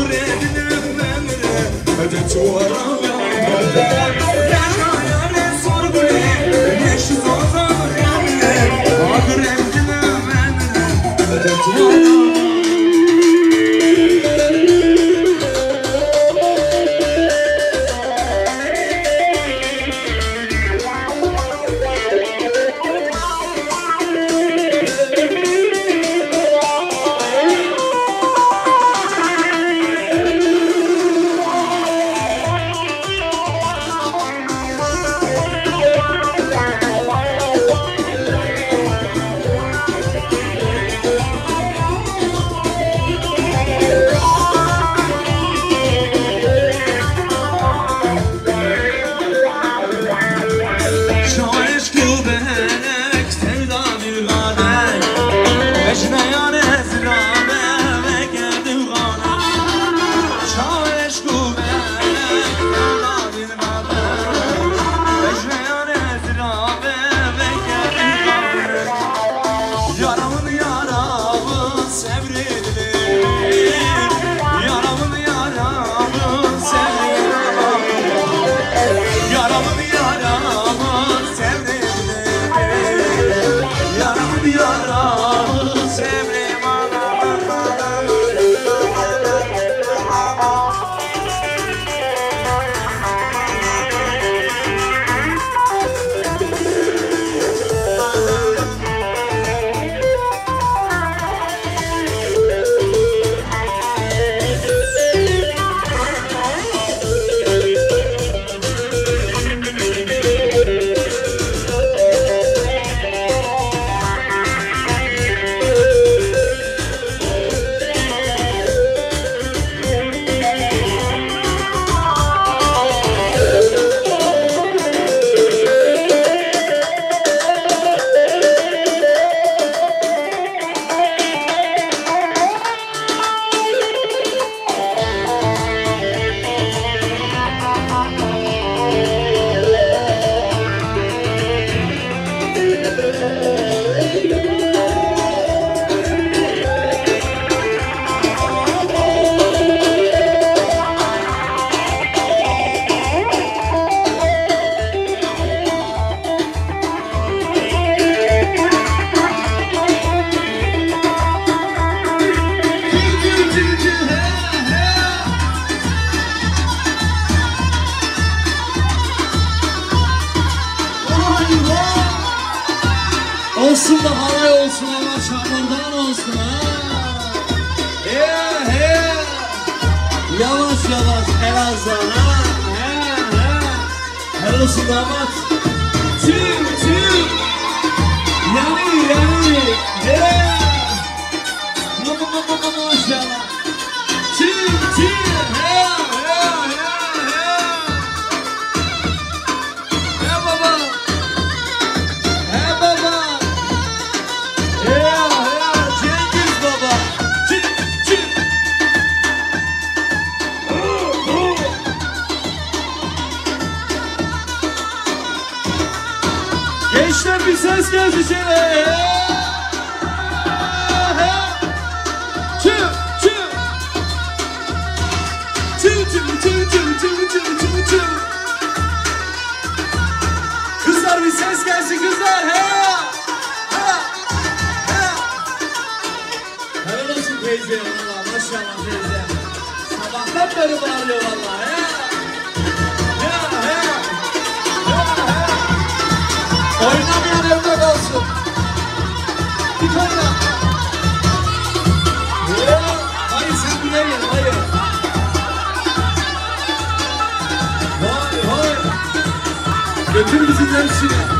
Hasret Olsun da halay olsun ama çamurdan olsun ha. Yeah, yeah. Yavaş yavaş Elazığ ha. Yeah, yeah. Hellosun damat. Tüm tüm. Yani yani. Yeah. Maşallah. Maşallah teyze. Sabahtan beri bağırıyor vallahi. He? He, he. He, he. Oynamayan evde kalsın. Git oyna. He. Hayır sen güler yer, hayır. Vay vay. Götür bizi dersine.